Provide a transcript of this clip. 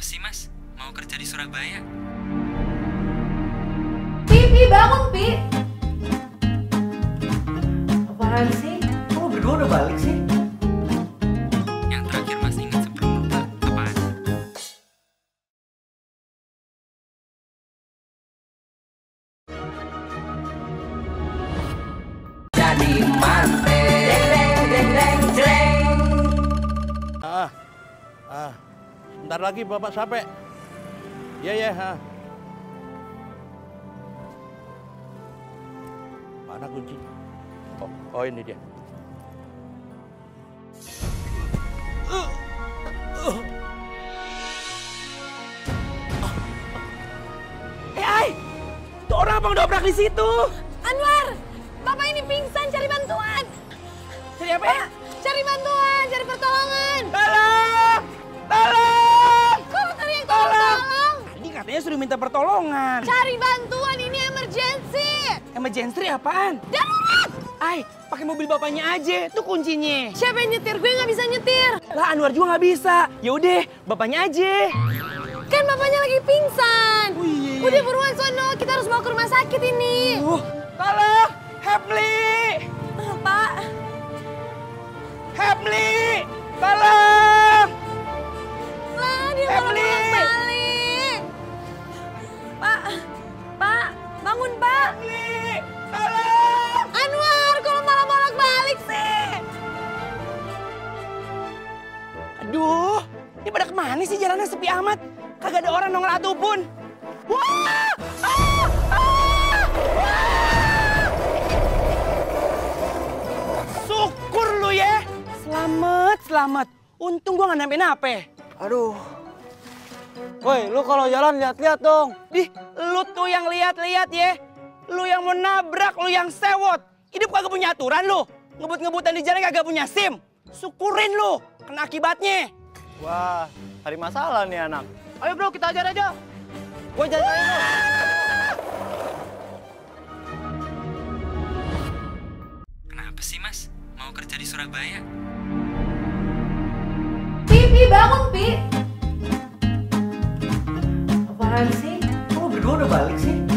Kenapa sih mas? Mau kerja di Surabaya? Pi, Pi, bangun, Pi. Apaan sih? Kok berdua udah balik sih? Bentar lagi bapak sampai. Ya ya, ah. Mana kunci? Oh, oh ini dia. Eh, Ai! Tuh orang abang dobrak di situ. Anwar, Bapak ini pingsan cari bantuan. Cari apa ya? Cari bantuan, katanya suruh minta pertolongan. Cari bantuan, ini emergency. Emergency apaan? Darurat! Ai, pakai mobil bapaknya aja. Tuh kuncinya. Siapa yang nyetir? Gue nggak bisa nyetir. Lah Anwar juga nggak bisa. Ya udah, bapaknya aja. Kan bapaknya lagi pingsan. Oh, iya, iya. Udah buruan sono, kita harus bawa ke rumah sakit ini. Uh, tolong! Ini pada ke mana sih jalannya sepi amat? Kagak ada orang nongol atuh pun. Wah! Ah! Ah! Wah! Syukur lu ya. Selamat, selamat. Untung gua nggak nape-nape. Aduh. Woi, lu kalau jalan lihat-lihat dong. Dih, lu tuh yang lihat-lihat ya. Lu yang mau nabrak, lu yang sewot. Hidup kagak punya aturan lu. Ngebut-ngebutan di jalan kagak punya SIM. Syukurin lu, kena akibatnya. Wah, hari masalah nih anak. Ayo bro, kita ajar aja. Gue jalan bro. Kenapa sih mas? Mau kerja di Surabaya? Pi, Pi, bangun, Pi. Apaan sih? Kok berdua udah balik sih?